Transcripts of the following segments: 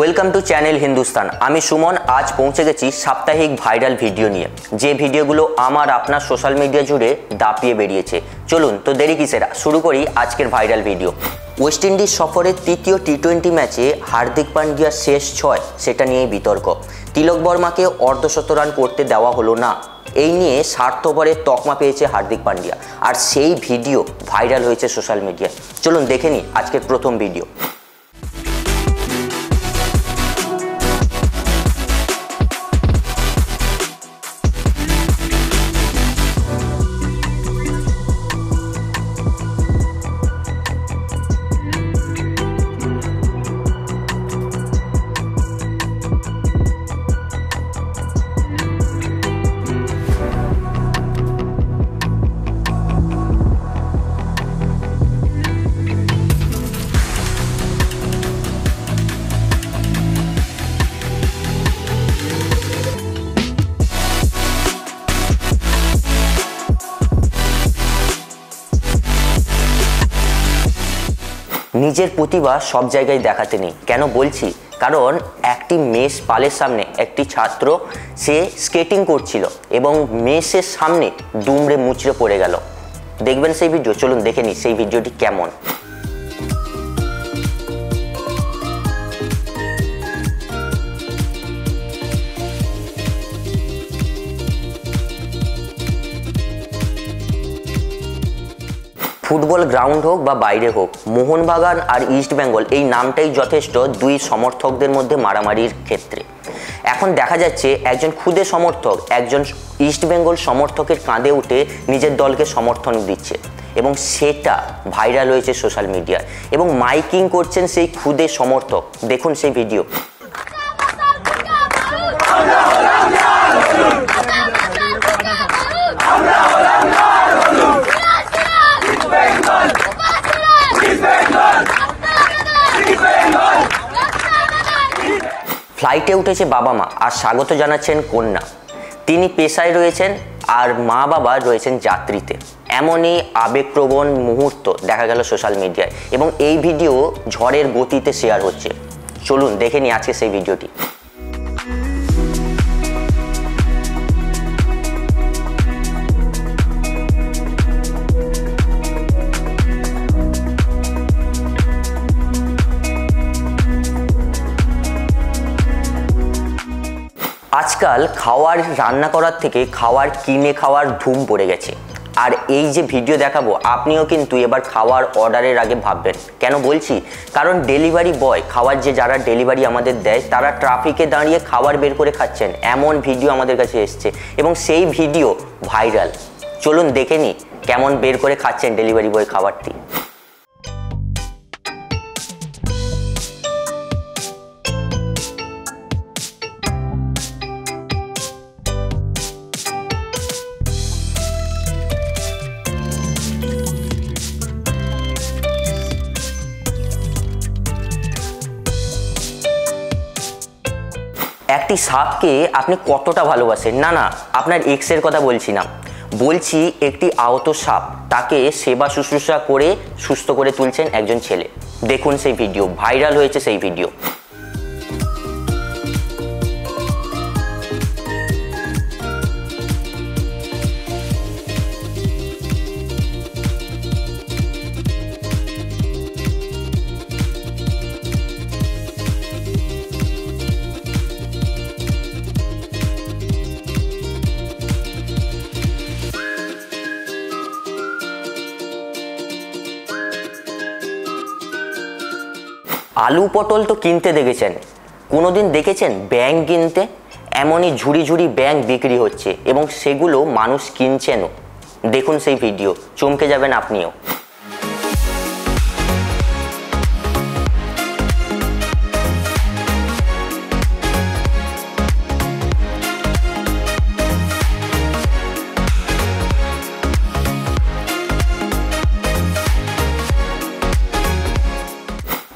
Welcome to channel Hindustan আমি সুমন, আজ পৌঁছে গেছি সাপ্তাহিক ভাইরাল ভিডিও নিয়ে। যে ভিডিওগুলো আমার আপনার সোশ্যাল মিডিয়া জুড়ে দাপিয়ে বেরিয়েছে। চলুন, তো দেরি কিসের? শুরু করি আজকের ভাইরাল ভিডিও। ওয়েস্ট ইন্ডিজ সফরের তৃতীয় টি টোয়েন্টি ম্যাচে হার্দিক পান্ডিয়ার শেষ ছয়, সেটা নিয়েই বিতর্ক। তিলক বর্মাকে অর্ধশত রান করতে দেওয়া হলো না। এই নিয়ে স্বার্থপরের তকমা পেয়েছে হার্দিক পান্ডিয়া। আর সেই ভিডিও ভাইরাল হয়েছে সোশ্যাল মিডিয়ায় চলুন দেখে নিই আজকের প্রথম ভিডিও। নিজের প্রতিভা সব জায়গায় দেখাতে নেই। কেন বলছি? কারণ একটি মেস পালের সামনে একটি ছাত্র, সে স্কেটিং করছিল এবং মেসের সামনে দুমড়ে মুচড়ে পড়ে গেল। দেখবেন সেই ভিডিও চলুন দেখে নিই সেই ভিডিওটি কেমন। ফুটবল গ্রাউন্ড হোক বা বাইরে হোক, মোহনবাগান আর ইস্ট বেঙ্গল এই নামটাই যথেষ্ট দুই সমর্থকদের মধ্যে মারামারির ক্ষেত্রে। এখন দেখা যাচ্ছে একজন খুদে সমর্থক, একজন ইস্ট বেঙ্গল সমর্থকের কাঁধে উঠে নিজের দলকে সমর্থন দিচ্ছে এবং সেটা ভাইরাল হয়েছে সোশ্যাল মিডিয়ায় এবং মাইকিং করছেন সেই খুদে সমর্থক। দেখুন সেই ভিডিও। ফ্লাইটে উঠেছে বাবা মা আর স্বাগত জানাচ্ছেন কন্যা। তিনি পেশায় রয়েছেন আর মা বাবা রয়েছেন যাত্রীতে। এমনই আবেগপ্রবণ মুহূর্ত দেখা গেল সোশ্যাল মিডিয়ায় এবং এই ভিডিও ঝড়ের গতিতে শেয়ার হচ্ছে। চলুন দেখে নিই আজকে সেই ভিডিওটি। আজকাল খাওয়ার, রান্না করার থেকে খাওয়ার, কিনে খাওয়ার ধুম পড়ে গেছে। আর এই যে ভিডিও দেখাবো, আপনিও কিন্তু এবার খাওয়ার অর্ডারের আগে ভাববেন। কেন বলছি? কারণ ডেলিভারি বয়, খাওয়ার যে যারা ডেলিভারি আমাদের দেয়, তারা ট্রাফিকে দাঁড়িয়ে খাবার বের করে খাচ্ছেন। এমন ভিডিও আমাদের কাছে এসছে এবং সেই ভিডিও ভাইরাল। চলুন দেখে নিই কেমন বের করে খাচ্ছেন ডেলিভারি বয় খাবারটি। একটি সাপকে আপনি কতটা ভালোবাসেন? না না, আপনার এক্সের কথা বলছি না। বলছি একটি আহত সাপ, তাকে সেবা শুশ্রূষা করে সুস্থ করে তুলছেন একজন ছেলে। দেখুন সেই ভিডিও ভাইরাল হয়েছে সেই ভিডিও আলু পটল তো কিনতে দেখেছেন। কোনো দিন দেখেছেন ব্যাং কিনতে? এমনই ঝুড়ি ঝুড়ি ব্যাং বিক্রি হচ্ছে এবং সেগুলো মানুষ কিনছেনও। দেখুন সেই ভিডিও, চমকে যাবেন আপনিও।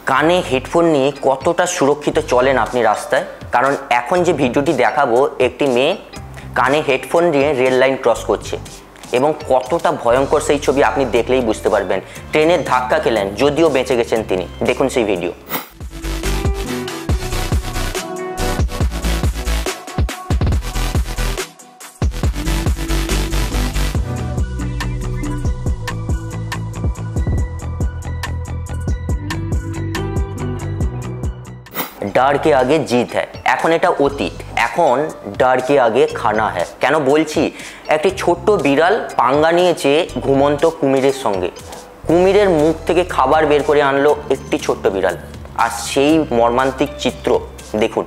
কানে হেডফোন নিয়ে কতটা সুরক্ষিত চলেন আপনি রাস্তায়? কারণ এখন যে ভিডিওটি দেখাবো, একটি মেয়ে কানে হেডফোন দিয়ে রেল লাইন ক্রস করছে। এবং কতটা ভয়ঙ্কর সেই ছবি আপনি দেখলেই বুঝতে পারবেন। ট্রেনের ধাক্কা খেলেন, যদিও বেঁচে গেছেন তিনি। দেখুন সেই ভিডিও। ডার কে আগে জিত হ্যায়। এখন এটা অতীত। এখন ডার কে আগে খানা হ্যায়। কেন বলছি? একটি ছোট্ট বিড়াল পাঙ্গা নিয়েছে ঘুমন্ত কুমিরের সঙ্গে। কুমিরের মুখ থেকে খাবার বের করে আনলো একটি ছোট্ট বিড়াল। আর সেই মর্মান্তিক চিত্র দেখুন।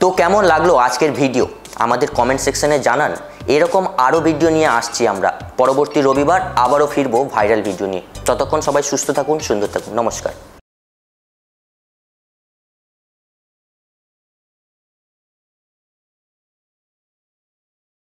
তো কেমন লাগল আজকের ভিডিও? আমাদের কমেন্ট সেকশনে জানান। এরকম আরও ভিডিও নিয়ে আসছি আমরা। পরবর্তী রবিবার আবারও ফিরবো ভাইরাল ভিডিও নিয়ে। ততক্ষণ সবাই সুস্থ থাকুন, সুন্দর থাকুন। নমস্কার।